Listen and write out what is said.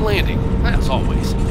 Landing, as always.